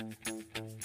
Thank you.